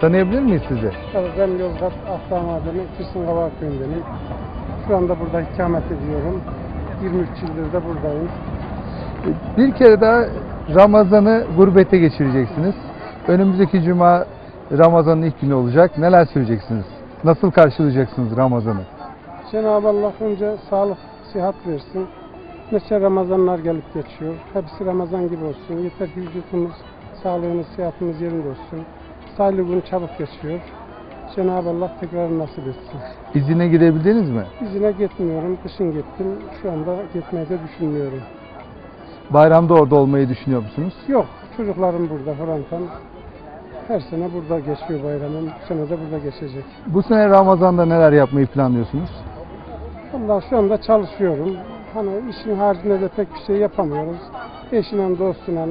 Tanıyabilir miyiz sizi? Tabii ben Yozgat Aslan Madeni Kırsın Kavak köyündenim. Şu anda burada ikamet ediyorum. 23 yıldır da buradayım. Bir kere daha Ramazan'ı gurbete geçireceksiniz. Önümüzdeki cuma Ramazan'ın ilk günü olacak. Neler söyleyeceksiniz? Nasıl karşılayacaksınız Ramazan'ı? Cenab-ı Allah önce sağlık, sihat versin. Nice Ramazanlar gelip geçiyor. Hepsi Ramazan gibi olsun. Yeter ki vücudumuz, sağlığımız, sihatımız yerinde olsun. Sayılı gün çabuk geçiyor. Cenab-ı Allah tekrar nasip etsin. İzine gidebildiniz mi? İzine gitmiyorum. Kışın gittim. Şu anda gitmeyi de düşünmüyorum. Bayramda orada olmayı düşünüyor musunuz? Yok. Çocuklarım burada Fransa'm. Her sene burada geçiyor bayramım. Bu sene de burada geçecek. Bu sene Ramazan'da neler yapmayı planlıyorsunuz? Vallahi şu anda çalışıyorum. Hani işin haricinde de pek bir şey yapamıyoruz. Eşinle, dostuyla,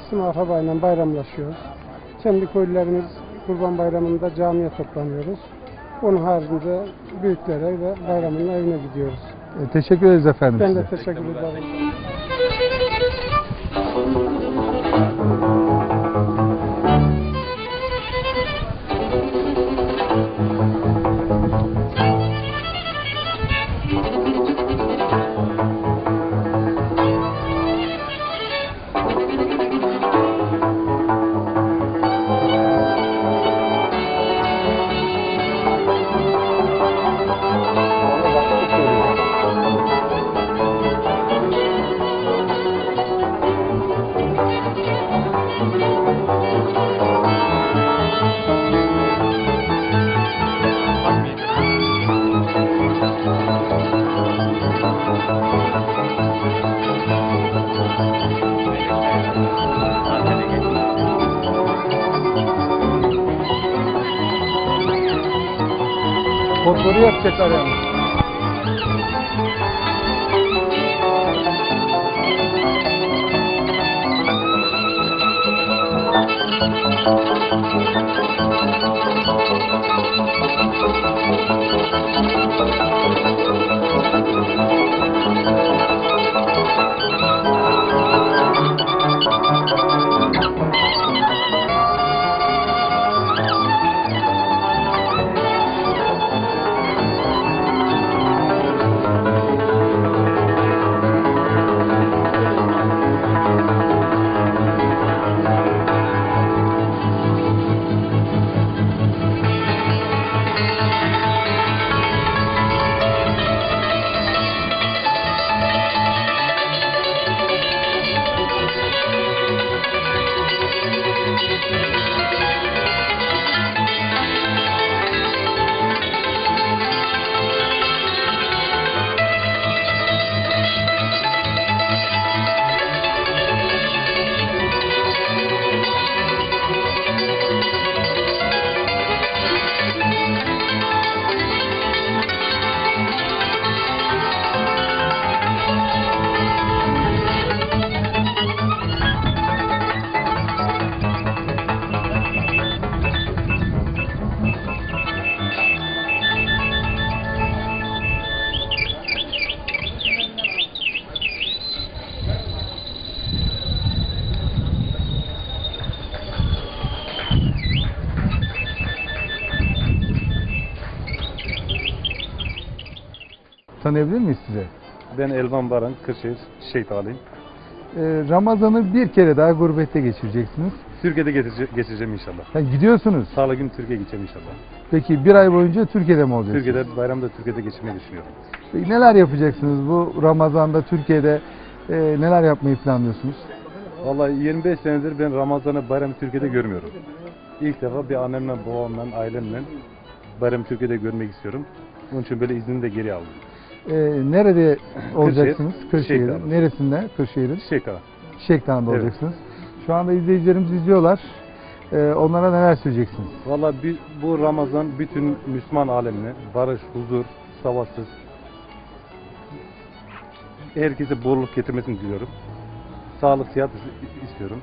isim akrabayla bayramlaşıyoruz. Kendi köylülerimiz Kurban Bayramı'nda camiye toplanıyoruz. Onun haricinde büyüklere ve bayramın evine gidiyoruz. E, teşekkür ederiz efendim Ben size. de teşekkür ederim. Soru yapacaklar yani. Thank you. Tanıyabilir miyiz size? Ben Elvan Baran, Kırşehir Şehit Aliyim. Ee, Ramazan'ı bir kere daha gurbette geçireceksiniz. Türkiye'de geçirece- geçireceğim inşallah. Yani gidiyorsunuz. Sağlı gün Türkiye'ye gideceğim inşallah. Peki bir ay boyunca Türkiye'de mi olacaksınız? Türkiye'de bayramda Türkiye'de geçirmeyi düşünüyorum. Peki neler yapacaksınız bu Ramazan'da Türkiye'de e, neler yapmayı planlıyorsunuz? Vallahi 25 senedir ben Ramazan'ı bayramı Türkiye'de görmüyorum. İlk defa bir annemle, babamla, ailemle bayramı Türkiye'de görmek istiyorum. Onun için böyle iznimi de geri aldım. Ee, nerede olacaksınız? Şehitdağ. Neresinde? Kırşehir'in. Şehit Ağa. Şehitdağ'da Evet. olacaksınız. Şu anda izleyicilerimiz izliyorlar. Ee, onlara neler söyleyeceksiniz? Vallahi bi- bu Ramazan bütün Müslüman alemine barış, huzur, savaşsız herkese bolluk getirmesini diliyorum. Sağlık, sıhhat istiyorum.